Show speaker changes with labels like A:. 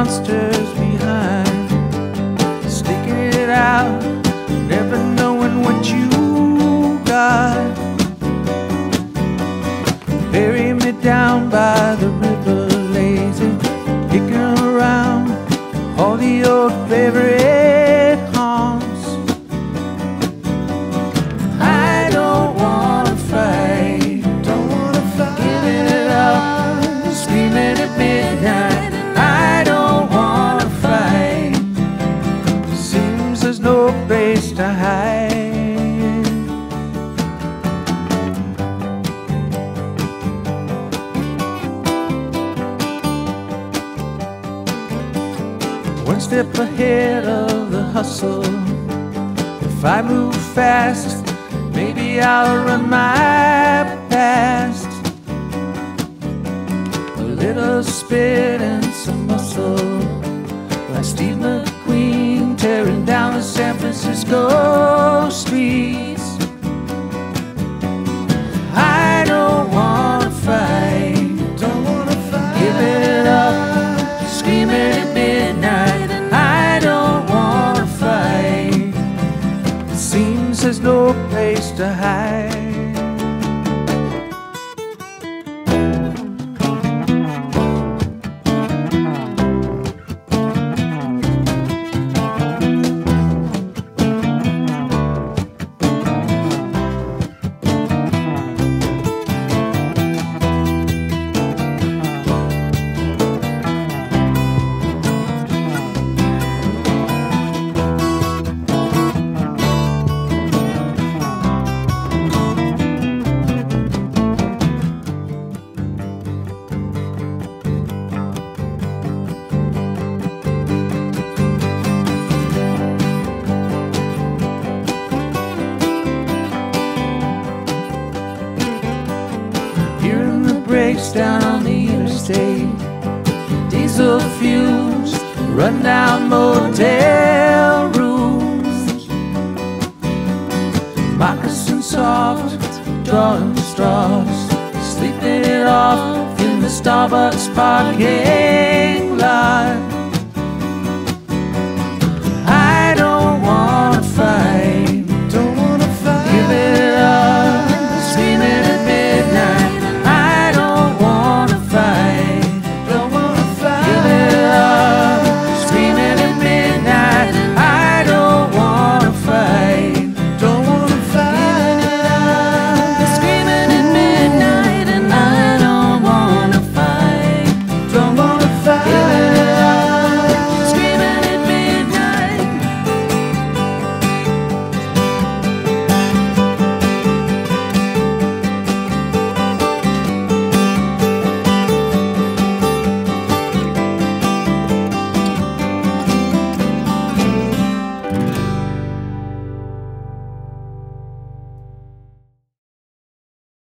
A: monsters behind. Sticking it out, never knowing what you got. Bury me down by the One step ahead of the hustle. If I move fast, maybe I'll run my past. A little spit seems there's no place to hide. Down on the interstate. Diesel fumes, run down motel rooms. Moccasin soft, drawing straws. Sleeping it off in the Starbucks parking